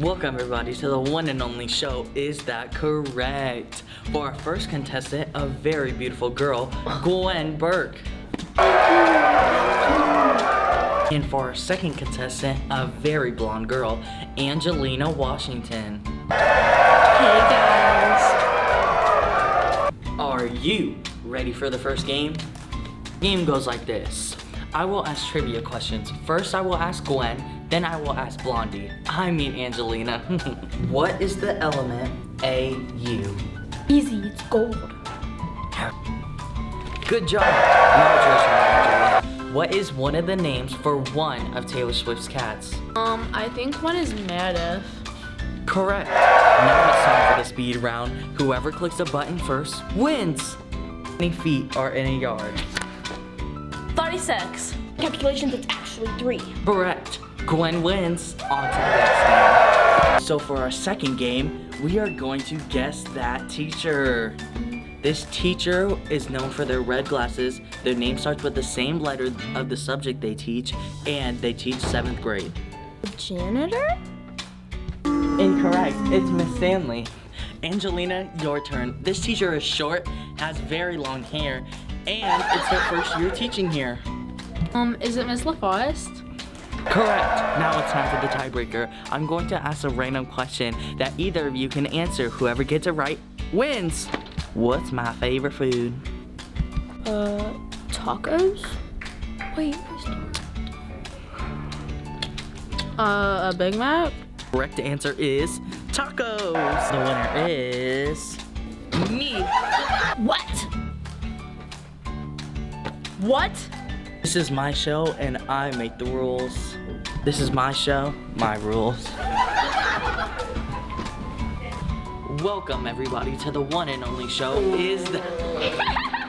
Welcome everybody to the one and only show, Is That Correct? For our first contestant, a very beautiful girl, Gwen Burke. And for our second contestant, a very blonde girl, Angelina Washington. Hey guys. Are you ready for the first game? Game goes like this. I will ask trivia questions. First I will ask Gwen, then I will ask Blondie. I mean Angelina. what is the element AU? Easy, it's gold. Good job. Now it's your turn, Angelina. What is one of the names for one of Taylor Swift's cats? Um, I think one is Meredith. Correct. Now it's time for the speed round. Whoever clicks the button first wins. How many feet are in a yard? 36. Calculations, it's actually three. Correct. Gwen wins. On to the next game. So for our second game, we are going to guess that teacher. This teacher is known for their red glasses. Their name starts with the same letter of the subject they teach, and they teach seventh grade. Janitor? Incorrect. It's Miss Stanley. Angelina, your turn. This teacher is short, has very long hair, and it's her first year teaching here. Um, is it Miss LaForest? Correct. Now it's time for the tiebreaker. I'm going to ask a random question that either of you can answer. Whoever gets it right wins. What's my favorite food? Uh, tacos? Wait, Uh, a Big Mac? Correct answer is tacos. The winner is me. What? What? This is my show and I make the rules. This is my show, my rules. Welcome everybody to the one and only show is the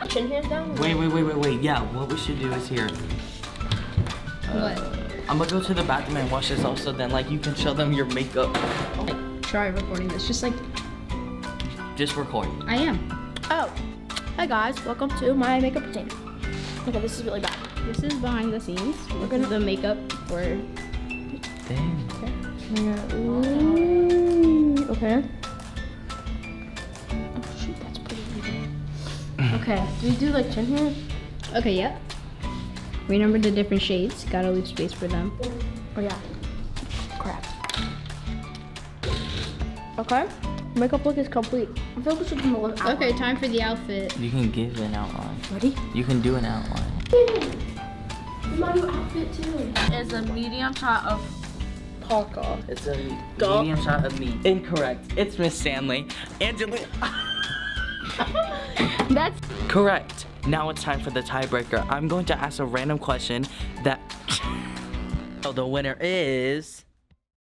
Chin hands down? Wait, wait, wait, wait, wait. Yeah, what we should do is here. What? Uh, I'm gonna go to the bathroom and wash this off so then like you can show them your makeup. Try recording this. Just like Just record. I am. Oh. Hi guys, welcome to my makeup routine. Okay, this is really bad. This is behind the scenes. We're gonna the makeup for. Dang. Ooh, okay. Oh shoot, that's pretty easy. Okay, do we do like chin hair? Okay, yep. Remember the different shades. Gotta leave space for them. Oh yeah. Crap. Okay. Makeup look is complete. I feel like we should do a. Okay, time for the outfit. You can give an outline. Ready? You can do an outline. My new outfit too. Is a medium shot of parka. It's a Duh. medium shot of me. Incorrect. It's Miss Stanley. Angelina. That's Correct. Now it's time for the tiebreaker. I'm going to ask a random question that. oh, the winner is.